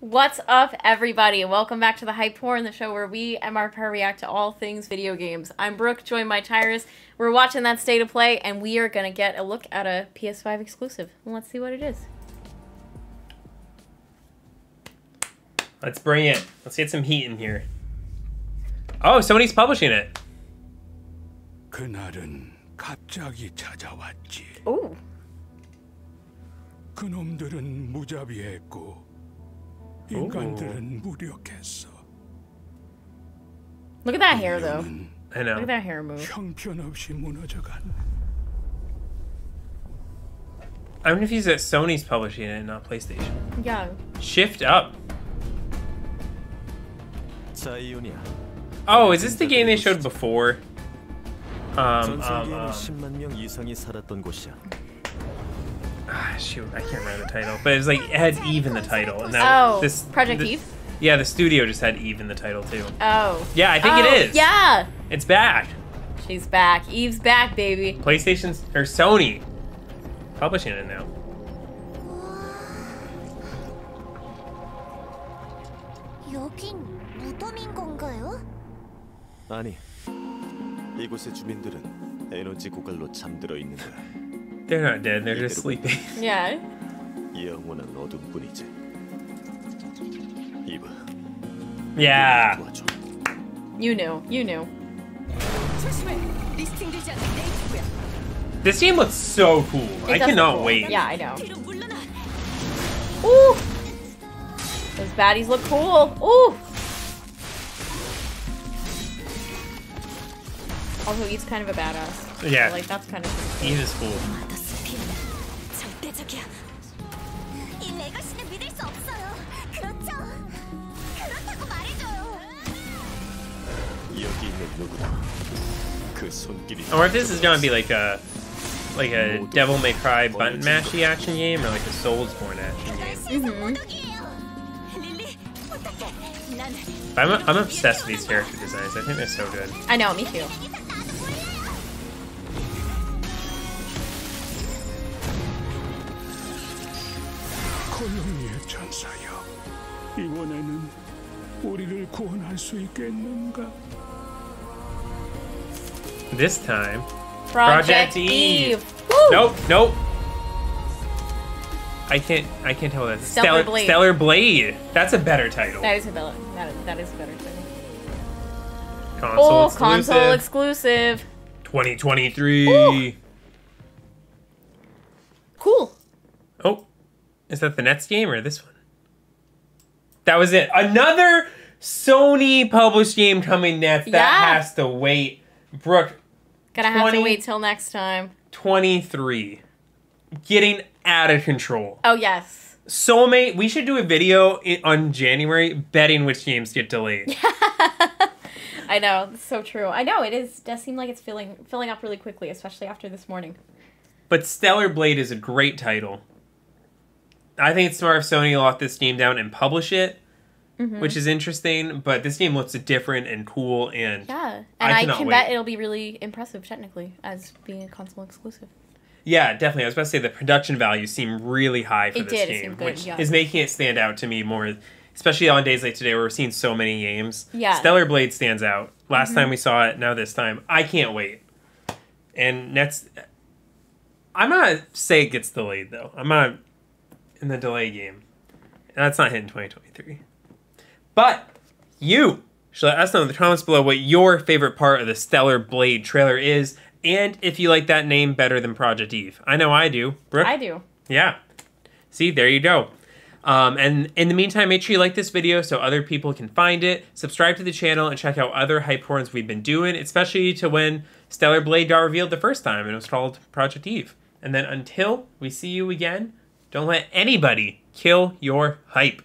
What's up, everybody? Welcome back to the Hype Horn, the show where we MarPar react to all things video games. I'm Brooke, joined by Tyrus. We're watching that state of play, and we are going to get a look at a PS5 exclusive. Let's see what it is. Let's bring it. Let's get some heat in here. Oh, Sony's publishing it. Oh. 인간들은 무력했어. Look at that hair, though. 은 I Look know. at that hair move. 형편없이 무너져간 I'm confused that Sony's publishing it and not PlayStation. Yeah. Shift up. 자이오니아 Oh, is this the game they showed before? Um, um, 전성기에는 um ah, shoot, I can't remember the title, but it was like it had Eve in the title, and that Oh, this Project the- Eve? Yeah, the studio just had Eve in the title too. Oh. Yeah, I think Oh, it is. Yeah. it's back. She's back. Eve's back, baby. PlayStation's or Sony publishing it now. 여긴 무덤인 건가요? 아니, 이곳의 주민들은 에너지 고갈로 잠들어 있는 거야. They're not dead. They're just sleeping. Yeah. Yeah. You knew. You knew. This game looks so cool. It I cannot cool. wait. Yeah, I know. Ooh! Those baddies look cool. Ooh! Also, Eve's kind of a badass. Yeah. So, like, that's kind of cool. Eve is cool. I if this is gonna be like a like a Devil May Cry button mashy action game or like a Soulsborne action game. Mm -hmm. I'm, I'm obsessed with these character designs. I think they're so good. I know, me too. 고용이의 천사여. 이번에는 우리를 구원할 수 있겠는가? This time, Project, Project Eve. Eve. Woo! nope, nope. I can't I can't tell what that's Stellar Blade. Stellar Blade. That's a better title. That is a better. That is, that is a better title. Console Oh, exclusive. console exclusive. 2023. Cool. Is that the next game or this one? That was it. Another Sony published game coming next. That has to wait. Brooke, Gonna have to wait till next time. 23. Getting out of control. Oh yes. Soulmate, we should do a video on January betting which games get delayed. I know. It's so true. I know it is. Does seem like it's filling filling up really quickly, especially after this morning. But Stellar Blade is a great title. I think it's smart of Sony to lock this game down and publish it, Mm-hmm. which is interesting. But this game looks different and cool, and Yeah, I and I, cannot can wait. bet it'll be really impressive technically as being a console exclusive. yeah, definitely. I was about to say the production values seem really high for It this did, game, good, which yeah. is making it stand out to me more. Especially on days like today, where we're seeing so many games. Yeah. Mm-hmm. Stellar Blade stands out. Last time we saw it, now this time, I can't wait. And next, I'm not say it gets delayed though. I'm not in the delay game. And that's not hitting 2023. But you should let us know in the comments below what your favorite part of the Stellar Blade trailer is, and if you like that name better than Project Eve. I know I do. Brooke? I do. Yeah. See, there you go. Um, and in the meantime, make sure you like this video so other people can find it. Subscribe to the channel and check out other hype horns we've been doing, especially to when Stellar Blade got revealed the first time and it was called Project Eve. And then until we see you again, don't let anybody kill your hype.